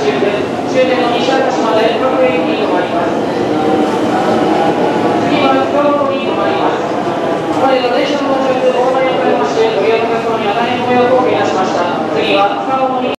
終点終点の西原市まで各駅に止まります。次は京都に止まります。我が電車の途中で大前に遅れましてご利用の客様に大変ご迷惑をおかけいたしました。次は塚本に。